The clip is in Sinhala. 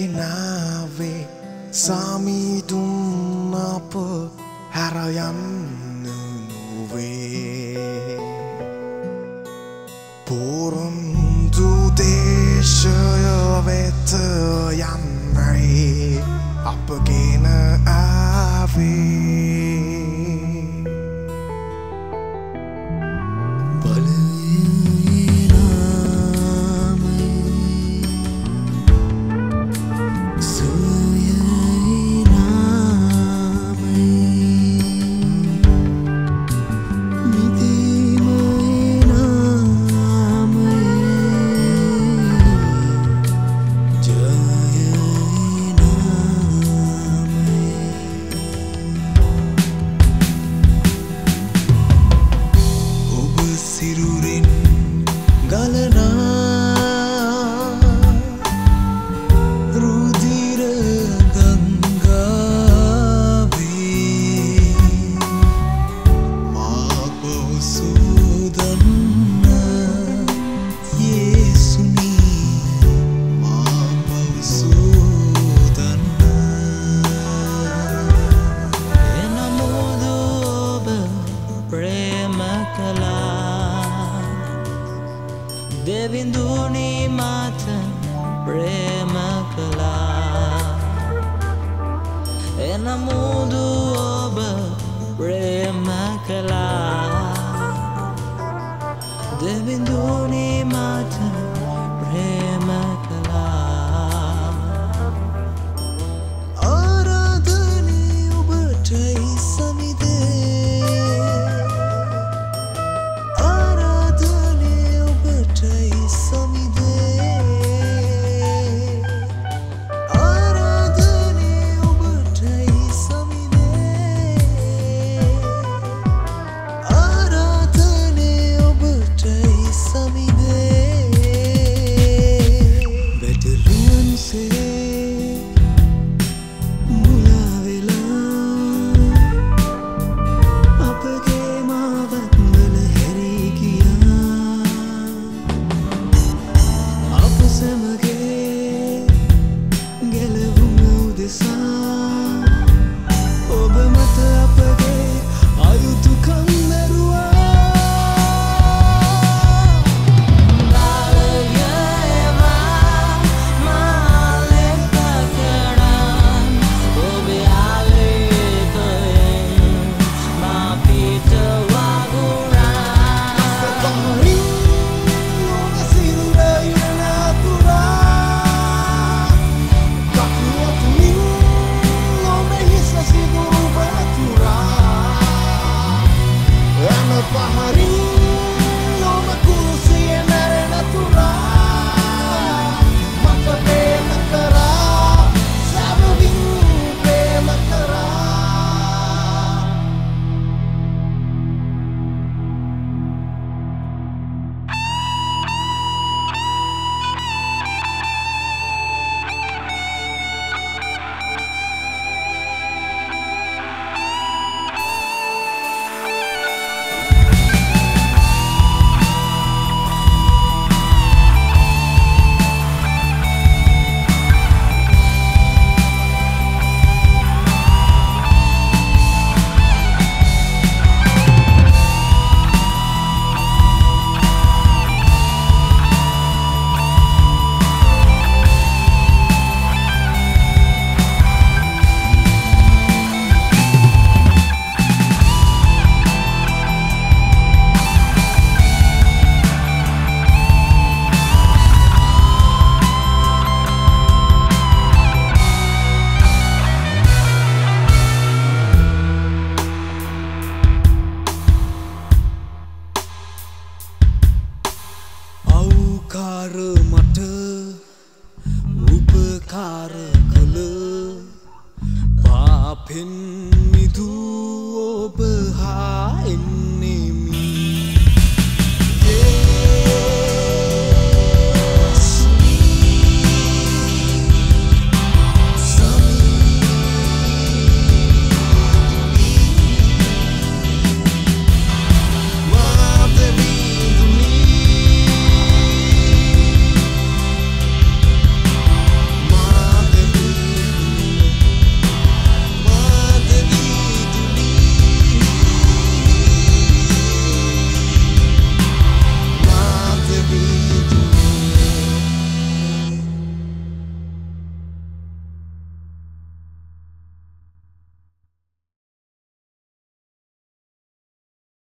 ගෙනාවේ සාමීදුන් අප හැරයන්න නොවේ පොරුන්දු දේශය වෙත යන්නයි අප ගෙන ආවේ. සිරුරින් ගලන දෙවිඳුනි මත ප්‍රේම කළා. එනමුදු ඔබ ප්‍රේම කළා. දෙවිඳුනි උපකාර කළ පාපෙන් මිදූ ඔබහා